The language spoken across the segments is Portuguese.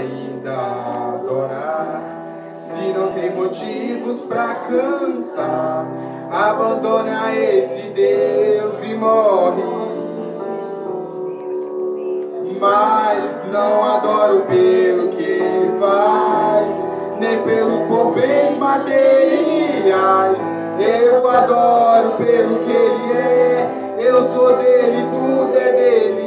ainda adorar. Se não tem motivos para cantar, abandona esse Deus e morre. Mas não adoro pelo que ele faz, nem pelos bens materiais. Eu adoro pelo que ele é, eu sou dele, tudo é dele.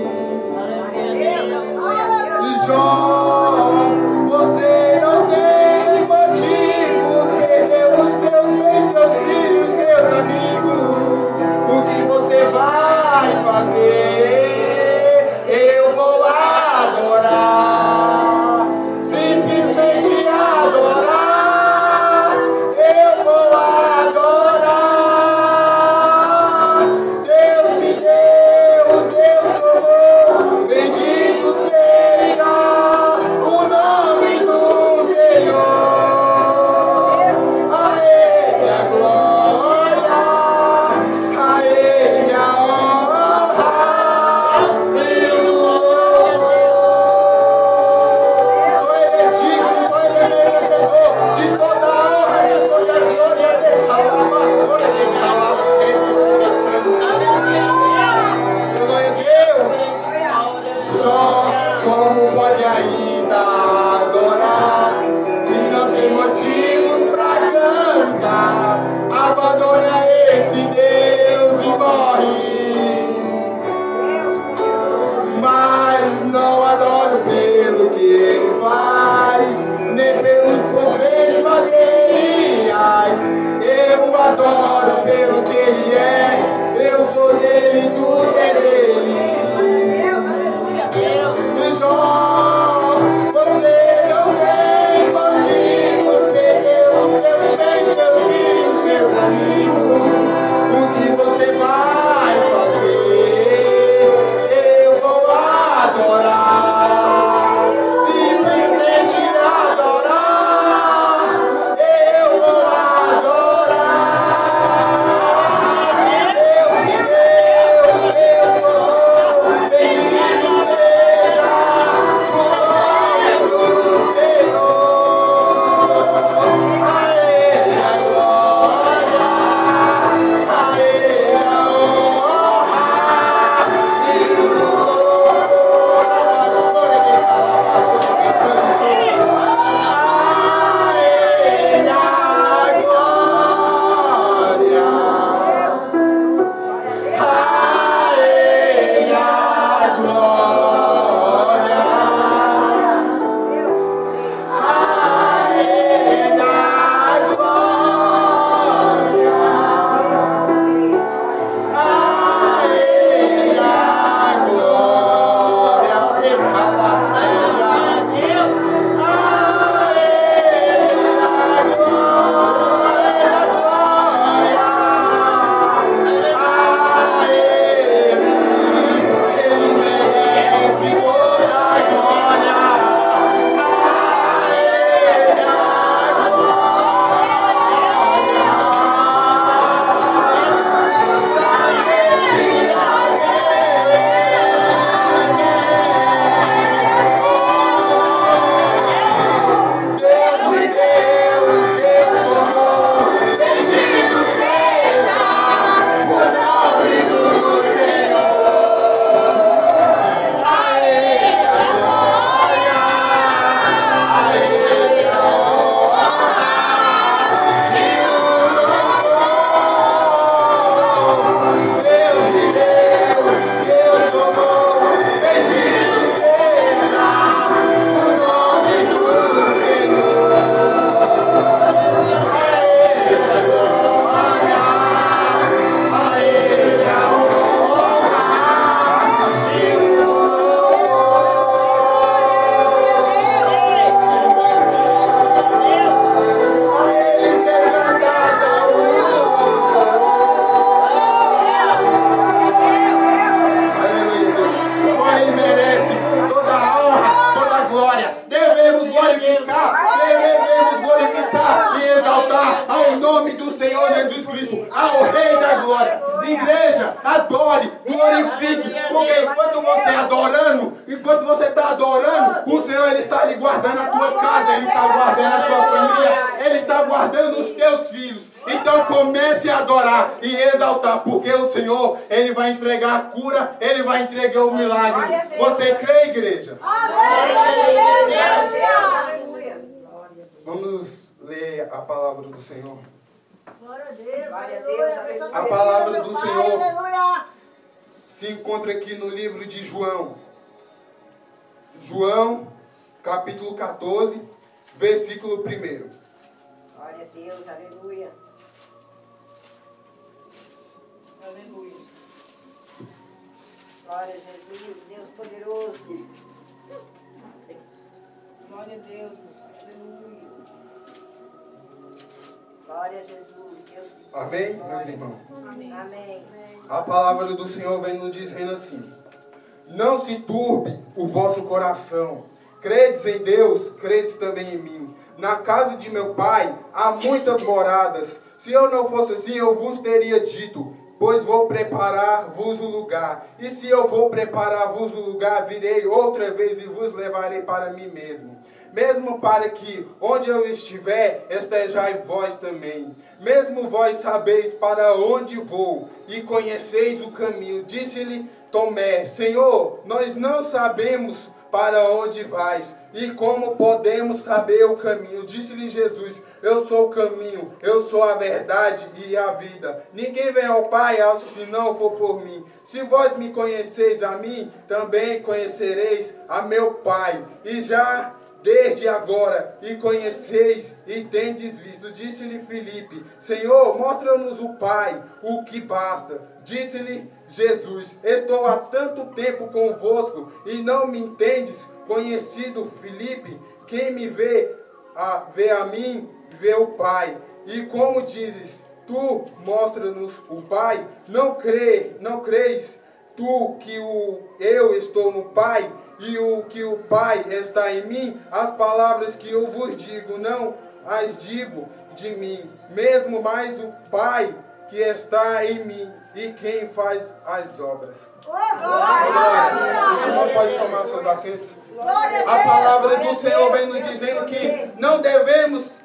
Jesus Cristo, ao Rei da Glória. Igreja, adore, glorifique, porque enquanto você adorando, enquanto você está adorando, o Senhor ele está ali guardando a tua casa, ele está guardando a tua família, ele está guardando os teus filhos. Então comece a adorar e exaltar, porque o Senhor, Ele vai entregar a cura, Ele vai entregar o milagre. Você crê, igreja? Vamos ler a palavra do Senhor. Glória a Deus. A palavra do Senhor se encontra aqui no livro de João. João, capítulo 14, versículo 1. Glória a Deus, aleluia. Aleluia. Glória a Jesus, Deus poderoso. Glória a Deus, aleluia. Glória a Jesus, Deus. Amém, meus irmãos? Amém. Amém. A palavra do Senhor vem nos dizendo assim: Não se turbe o vosso coração. Credes em Deus, credes também em mim. Na casa de meu pai há muitas moradas. Se eu não fosse assim, eu vos teria dito: Pois vou preparar-vos o lugar. E se eu vou preparar-vos o lugar, virei outra vez e vos levarei para mim mesmo mesmo para que onde eu estiver, estejai vós também. Mesmo vós sabeis para onde vou e conheceis o caminho. Disse-lhe Tomé: Senhor, nós não sabemos para onde vais e como podemos saber o caminho. Disse-lhe Jesus: Eu sou o caminho, eu sou a verdade e a vida. Ninguém vem ao Pai se não for por mim. Se vós me conheceis a mim, também conhecereis a meu Pai. E já desde agora, e conheceis e tendes visto. Disse-lhe Filipe: Senhor, mostra-nos o Pai, o que basta. Disse-lhe Jesus: Estou há tanto tempo convosco e não me entendes. Conhecido Filipe, quem me vê, a, vê a mim, vê o Pai. E como dizes, tu mostra-nos o Pai, não crê, não creis tu que o eu estou no Pai e o que o Pai está em mim, as palavras que eu vos digo, não as digo de mim, mesmo mais o Pai que está em mim e quem faz as obras. O irmão pode tomar seus assentos. A palavra do Senhor vem nos dizendo que não devemos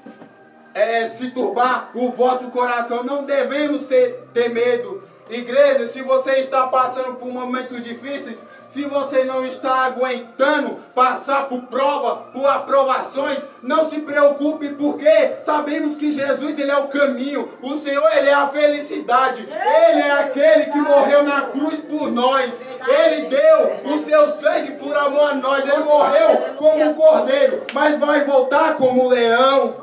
é, se turbar o vosso coração, não devemos ser, ter medo. Igreja, se você está passando por momentos difíceis, se você não está aguentando passar por prova, por aprovações, não se preocupe, porque sabemos que Jesus ele é o caminho, o Senhor ele é a felicidade, ele é aquele que morreu na cruz por nós, ele deu o seu sangue por amor a nós, ele morreu como um cordeiro, mas vai voltar como um leão.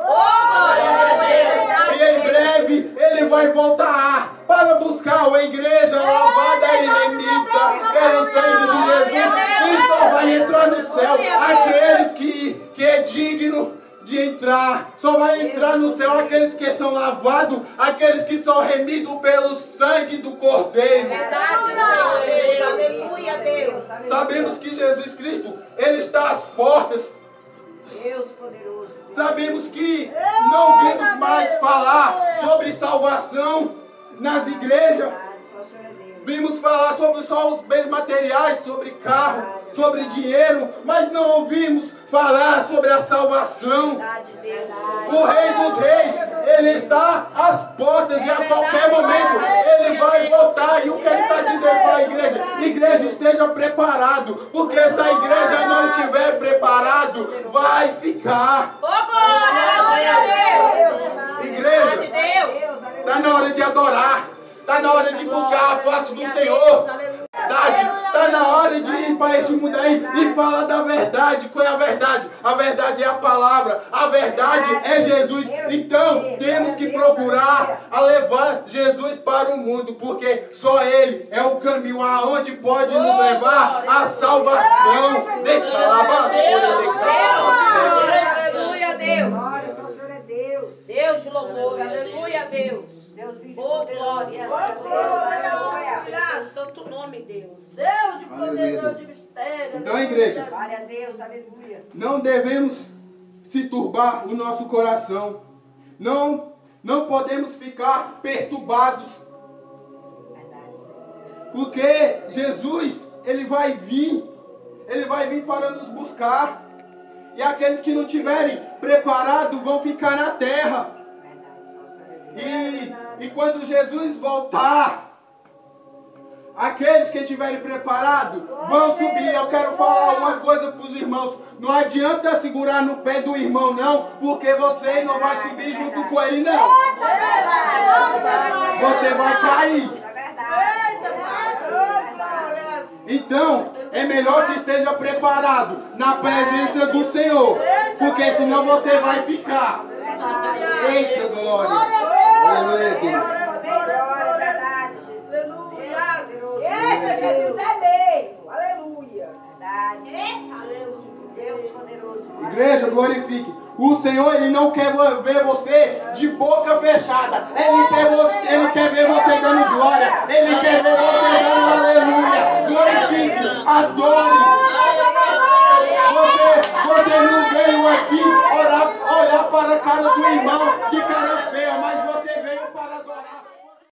E em breve ele vai voltar para buscar uma igreja lavada e remita pelo sangue de Jesus e só vai entrar no céu aqueles que, que é digno de entrar. Só vai entrar no céu aqueles que são lavados, aqueles que são remidos pelo sangue do Cordeiro. Aleluia, Deus. Sabemos que Jesus Cristo, Ele está às portas. Deus poderoso. Sabemos que não vimos mais falar sobre salvação nas igrejas. Vimos falar sobre só os bens materiais, sobre carro, sobre dinheiro, mas não ouvimos falar sobre a salvação. O Rei dos Reis, ele está às portas e a qualquer momento ele vai voltar. E o que ele está dizendo para a igreja? Igreja, esteja preparado, porque se a igreja não estiver preparado, vai ficar. Igreja, está na hora de adorar. Está na hora de buscar a face do Senhor. Está na hora de ir para este mundo aí e falar da verdade. Qual é a verdade? A verdade é a palavra. A verdade é Jesus. Então temos que procurar a levar Jesus para o mundo, porque só Ele é o caminho aonde pode nos levar à salvação. Declara Aleluia, Deus. Deus de louvor. Aleluia, Deus. Deus vive oh, glória. Glória. Santo nome, Deus. Deus de poder, Deus de mistério. Então, igreja. Glória a Deus. Aleluia. Não devemos se turbar o nosso coração. Não, não podemos ficar perturbados. Porque Jesus, ele vai vir ele vai vir para nos buscar. E aqueles que não tiverem preparado vão ficar na terra. E, quando Jesus voltar, aqueles que estiverem preparados vão subir. Eu quero falar uma coisa para os irmãos. Não adianta segurar no pé do irmão, não, porque você não vai subir junto com ele, não. Você vai cair. Então, é melhor que esteja preparado na presença do Senhor, porque senão você vai ficar. Eita glória! Aleluia, Deus. Eita, Jesus é meio. Aleluia. Aleluia. Igreja, glorifique. O Senhor, Ele não quer ver você de boca fechada. Ele quer, você, ele quer ver você dando glória. Ele quer ver você dando aleluia. Glorifique, adore. Você, você não veio aqui orar, olhar para a cara do irmão